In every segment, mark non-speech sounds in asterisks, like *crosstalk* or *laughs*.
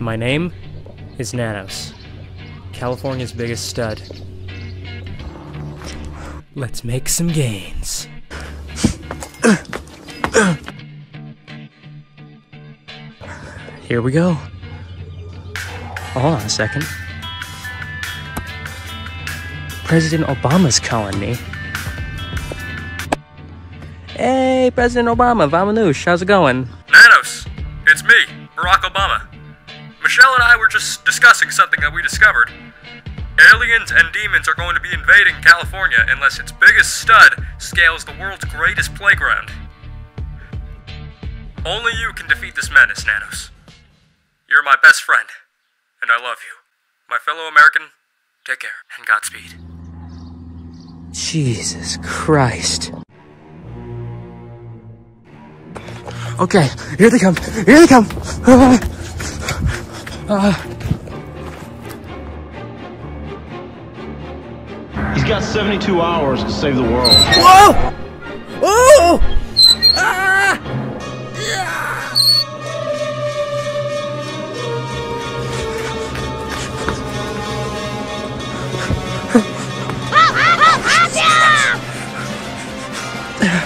My name is Naanos, California's biggest stud. Let's make some gains. Here we go. Hold on a second. President Obama's calling me. Hey, President Obama, Vamanouche, how's it going? Naanos, it's me, Barack Obama. Were just discussing something that we discovered. Aliens and demons are going to be invading California unless its biggest stud scales the world's greatest playground. Only you can defeat this menace, Naanos. You're my best friend, and I love you. My fellow American, take care and Godspeed. Jesus Christ. Okay, here they come. Here they come. Ah. Uh, He's got 72 hours to save the world. whoa! Oh! Ah! Yeah!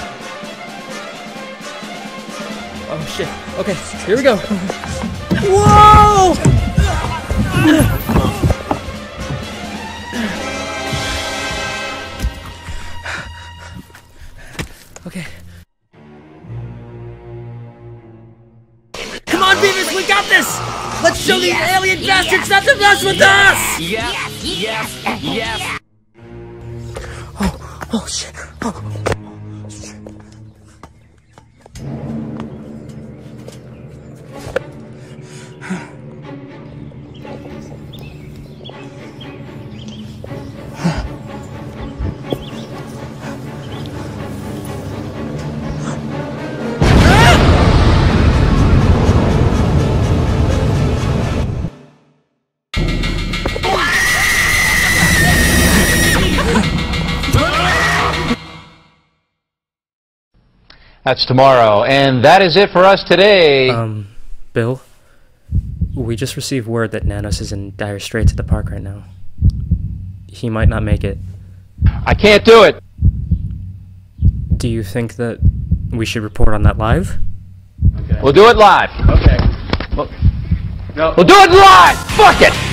*laughs* Oh shit. Okay, here we go. Whoa! Okay. Come on, Beavis, we got this! Let's show these alien bastards not to mess with us! Yes, yes, yes. Oh, oh shit. Oh. That's tomorrow. And that is it for us today. Um, Bill? We just received word that Naanos is in dire straits at the park right now. He might not make it. I can't do it. Do you think that we should report on that live? We'll do it live. Okay. Well, no. We'll do it live. Fuck it.